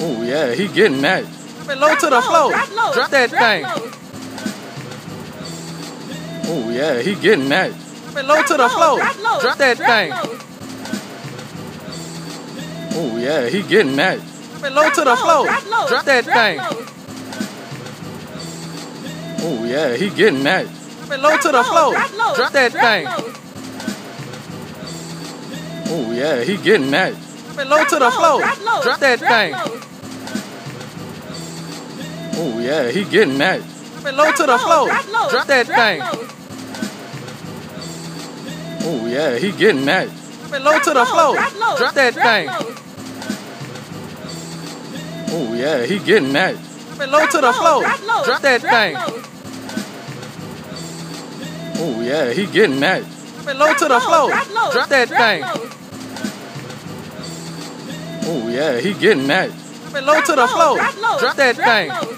Oh, oh, oh yeah, he getting that. Drop it low to the floor. Drop that thing. Oh yeah, he getting that. Drop it low to the floor. Drop that thing. Oh yeah, he getting that. Drop it low to the floor. Drop that thing. Oh yeah, he getting that. Drop it low to the floor. Drop that thing. Oh yeah, he getting that. Drop it low to the floor. Drop that thing. Oh yeah, he getting that. Drop it low to the floor. Drop that thing. Oh yeah, he getting that. Drop it low to the floor. Drop that thing. Oh, oh yeah, he getting that. Drop it low to the floor. Drop that thing. Oh yeah, he getting that. Drop it low to the floor. Drop that thing. Oh yeah, he getting that. Drop low to the floor. Drop that thing.